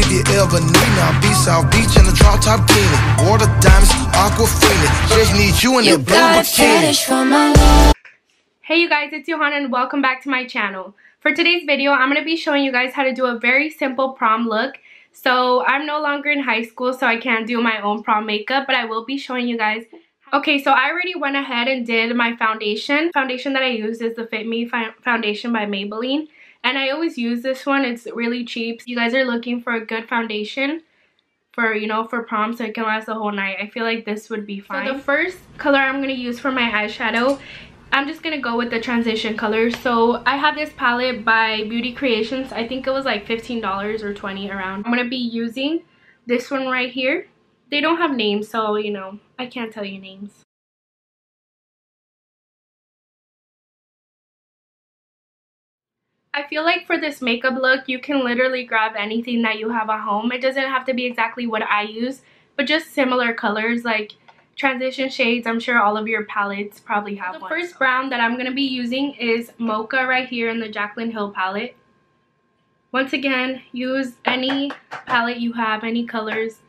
if you ever need. Now be South Beach in the drop top bikini. Water diamonds, aquafina. Just need you in You that blue bikini. fetish for my love. Hey you guys, it's Yohanna and welcome back to my channel. For today's video, I'm going to be showing you guys how to do a very simple prom look. So I'm no longer in high school, so I can't do my own prom makeup, but I will be showing you guys. Okay, so I already went ahead and did my foundation. Foundation that I use is the Fit Me Foundation by Maybelline. And I always use this one. It's really cheap. You guys are looking for a good foundation for, you know, for prom so it can last the whole night. I feel like this would be fine. So the first color I'm going to use for my eyeshadow I'm just gonna go with the transition color. So I have this palette by Beauty Creations. I think it was like $15 or 20 around. I'm gonna be using this one right here. They don't have names, so you know, I can't tell you names. I feel like for this makeup look, you can literally grab anything that you have at home. It doesn't have to be exactly what I use, but just similar colors like transition shades. I'm sure all of your palettes probably have the one. The first brown that I'm going to be using is Mocha right here in the Jaclyn Hill palette. Once again, use any palette you have, any colors,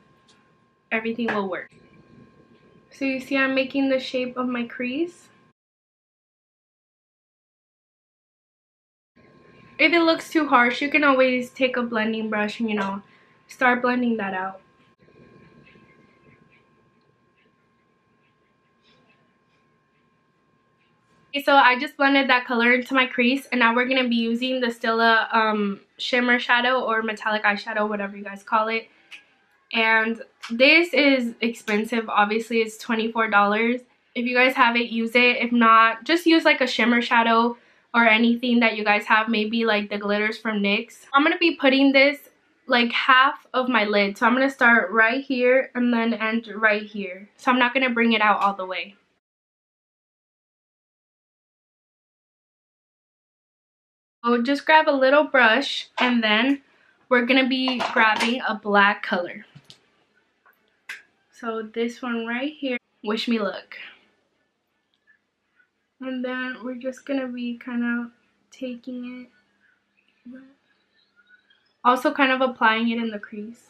everything will work. So you see I'm making the shape of my crease. If it looks too harsh, you can always take a blending brush and, you know, start blending that out. Okay, so I just blended that color into my crease and now we're going to be using the Stila um, shimmer shadow or metallic eyeshadow, whatever you guys call it. And this is expensive, obviously it's $24. If you guys have it, use it. If not, just use like a shimmer shadow or anything that you guys have, maybe like the glitters from NYX. I'm going to be putting this like half of my lid. So I'm going to start right here and then end right here. So I'm not going to bring it out all the way. So just grab a little brush and then we're going to be grabbing a black color. So this one right here, Wish Me Luck. And then we're just going to be kind of taking it, also kind of applying it in the crease.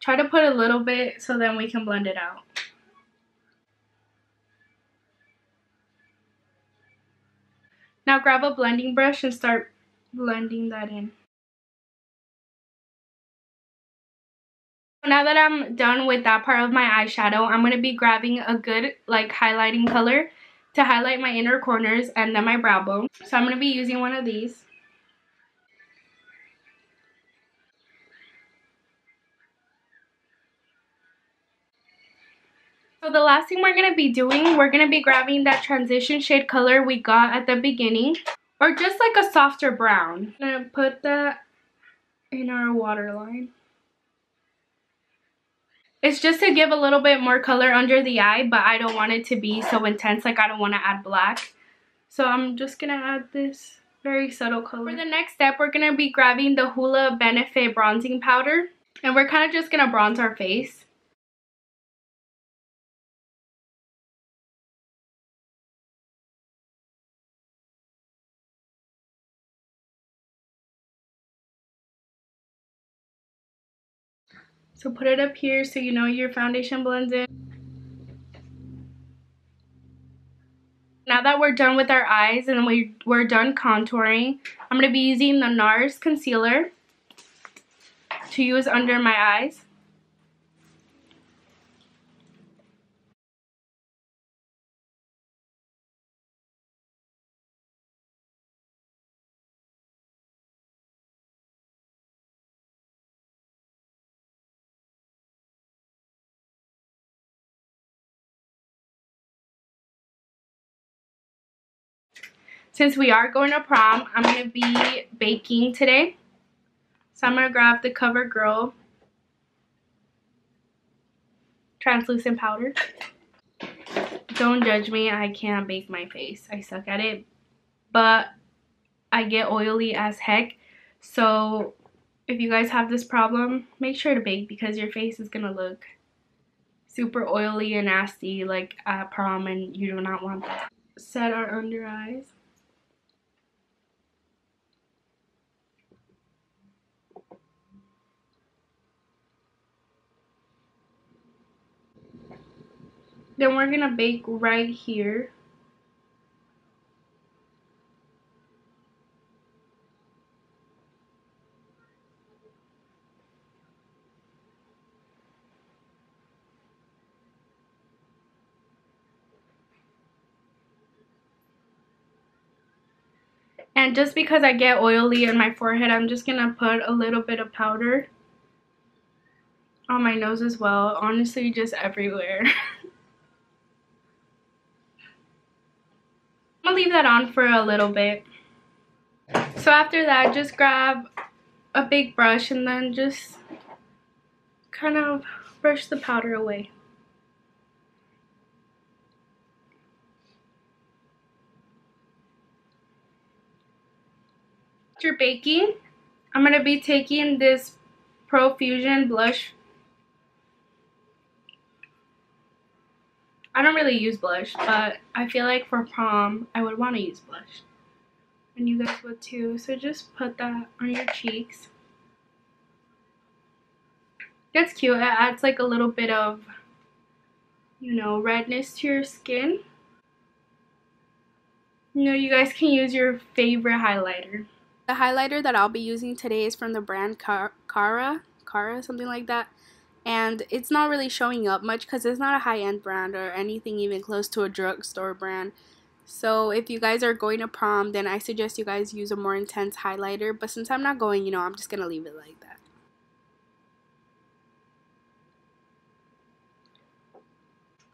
Try to put a little bit so then we can blend it out. Now grab a blending brush and start blending that in. Now that I'm done with that part of my eyeshadow, I'm going to be grabbing a good like highlighting color to highlight my inner corners and then my brow bone. So I'm going to be using one of these. So the last thing we're going to be doing, we're going to be grabbing that transition shade color we got at the beginning. Or just like a softer brown. I'm going to put that in our waterline. It's just to give a little bit more color under the eye, but I don't want it to be so intense. Like I don't want to add black. So I'm just going to add this very subtle color. For the next step, we're going to be grabbing the Hoola Benefit Bronzing Powder. And we're kind of just going to bronze our face. So put it up here so you know your foundation blends in. Now that we're done with our eyes and we, we're done contouring, I'm going to be using the NARS concealer to use under my eyes. Since we are going to prom, I'm going to be baking today. So I'm going to grab the CoverGirl translucent powder. Don't judge me, I can't bake my face. I suck at it. But I get oily as heck. So if you guys have this problem, make sure to bake because your face is going to look super oily and nasty like at prom and you do not want that. Set our under eyes. Then we're to bake right here. And just because I get oily in my forehead, I'm just going to put a little bit of powder on my nose as well. Honestly, just everywhere. To leave that on for a little bit. So after that, just grab a big brush and then just kind of brush the powder away. After baking, I'm going to be taking this Profusion blush. I don't really use blush, but I feel like for prom, I would want to use blush. And you guys would too. So just put that on your cheeks. That's cute. It adds like a little bit of, you know, redness to your skin. You know, you guys can use your favorite highlighter. The highlighter that I'll be using today is from the brand Car Cara, Cara, something like that. And it's not really showing up much because it's not a high-end brand or anything even close to a drugstore brand. So if you guys are going to prom, then I suggest you guys use a more intense highlighter. But since I'm not going, you know, I'm just going to leave it like that.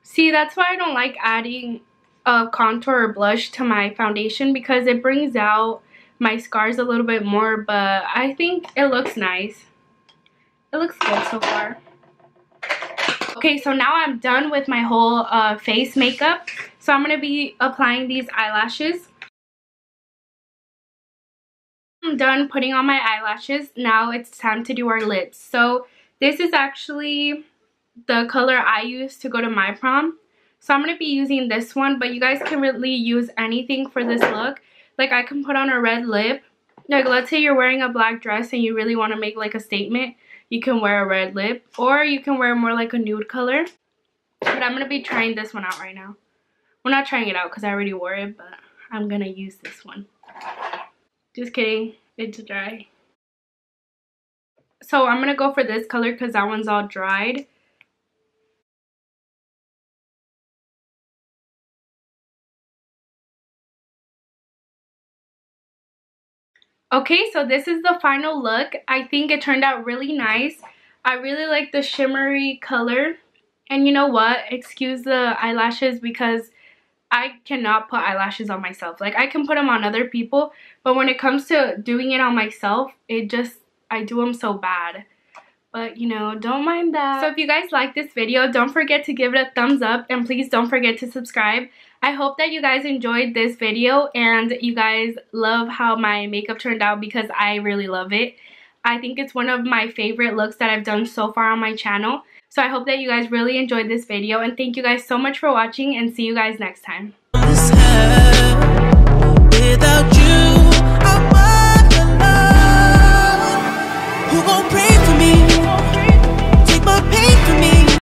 See, that's why I don't like adding a contour or blush to my foundation because it brings out my scars a little bit more, but I think it looks nice. It looks good so far. Okay, so now I'm done with my whole uh, face makeup. So I'm going to be applying these eyelashes. I'm done putting on my eyelashes. Now it's time to do our lids. So this is actually the color I use to go to my prom. So I'm going to be using this one, but you guys can really use anything for this look. Like I can put on a red lip. Like let's say you're wearing a black dress and you really want to make like a statement. You can wear a red lip or you can wear more like a nude color. But I'm going to be trying this one out right now. We're not trying it out because I already wore it, but I'm going to use this one. Just kidding. It's dry. So I'm going to go for this color because that one's all dried. Okay, so this is the final look. I think it turned out really nice. I really like the shimmery color. And you know what? Excuse the eyelashes because I cannot put eyelashes on myself. Like, I can put them on other people. But when it comes to doing it on myself, it just, I do them so bad. But, you know, don't mind that. So if you guys like this video, don't forget to give it a thumbs up. And please don't forget to subscribe. I hope that you guys enjoyed this video and you guys love how my makeup turned out because I really love it. I think it's one of my favorite looks that I've done so far on my channel. So I hope that you guys really enjoyed this video and thank you guys so much for watching and see you guys next time.